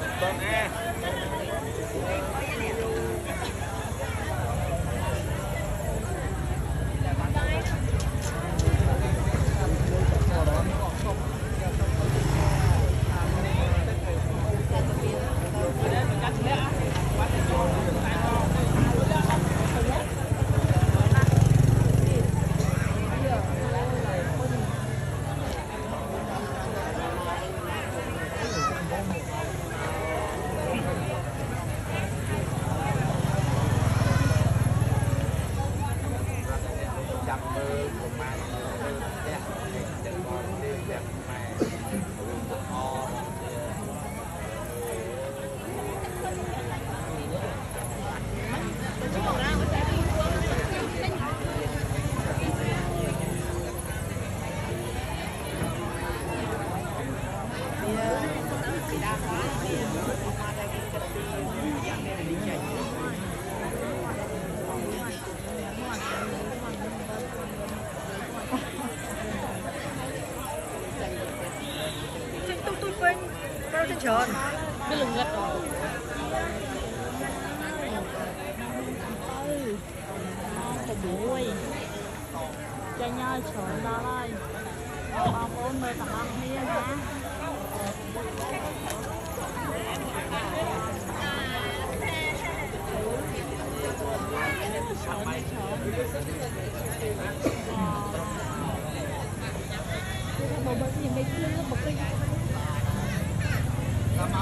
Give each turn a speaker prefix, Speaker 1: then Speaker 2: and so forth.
Speaker 1: Vâng. ច្រើន វាល្ងឹតអើ6ចាញ់ហើយច្រើនដ tròn. Cái lưng gắt rồi Cái bụi Cái nhai tròn đó rồi Bà bốn mươi tạm ăn hiên á Hãy subscribe cho kênh Ghiền Mì Gõ Để không bỏ